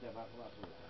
debaixo da porta.